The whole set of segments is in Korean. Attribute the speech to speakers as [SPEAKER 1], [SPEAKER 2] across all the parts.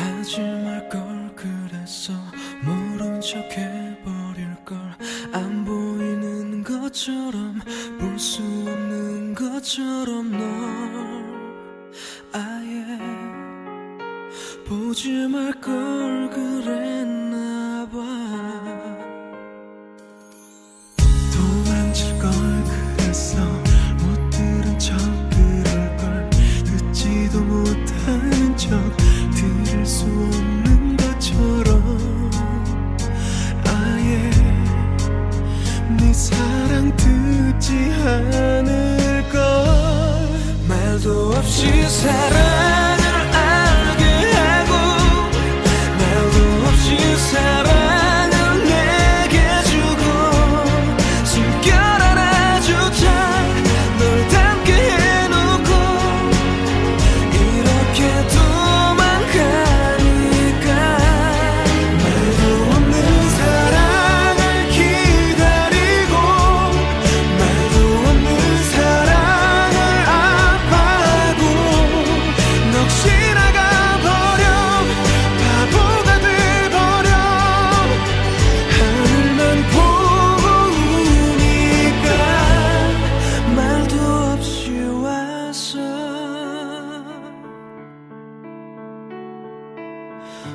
[SPEAKER 1] 하지 말 걸 그랬어 모른 척 해버릴 걸. 안 보이는 것처럼 볼 수 없는 것처럼 널 아예 보지 말 걸 그랬나 사랑 듣지 않을 걸. 말도 없이 사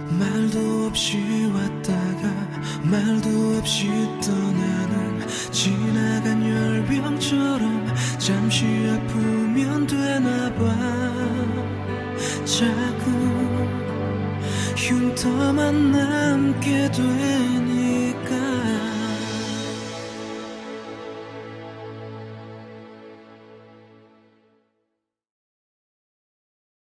[SPEAKER 1] 말도 없이 왔다가 말도 없이 떠나는 지나간 열병처럼 잠시 아프면 되나봐. 자꾸 흉터만 남게 되니